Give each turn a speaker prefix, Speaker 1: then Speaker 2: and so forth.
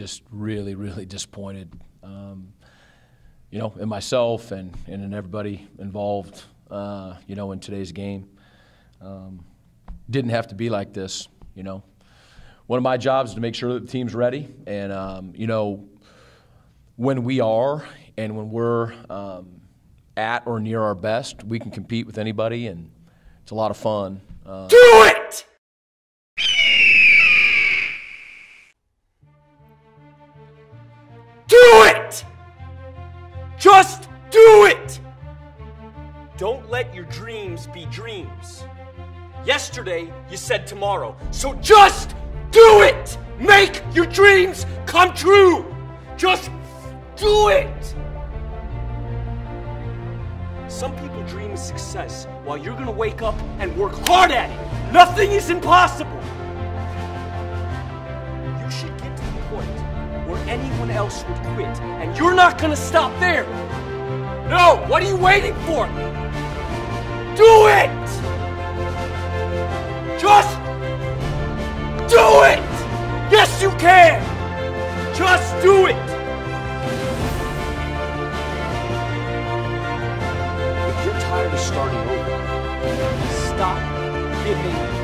Speaker 1: just really, really disappointed. Um, you know, in myself and, and in everybody involved, uh, you know, in today's game. Um, didn't have to be like this, you know. One of my jobs is to make sure that the team's ready. And, um, you know, when we are and when we're um, at or near our best, we can compete with anybody, and it's a lot of fun. Uh,
Speaker 2: Do it! Just do it! Don't let your dreams be dreams. Yesterday, you said tomorrow, so just do it! Make your dreams come true! Just do it! Some people dream of success while you're gonna wake up and work hard at it. Nothing is impossible. You should get to the point where anyone else would quit, and you're not gonna stop there. No, what are you waiting for? Do it! Just do it! Yes, you can! Just do it! If you're tired of starting over, stop giving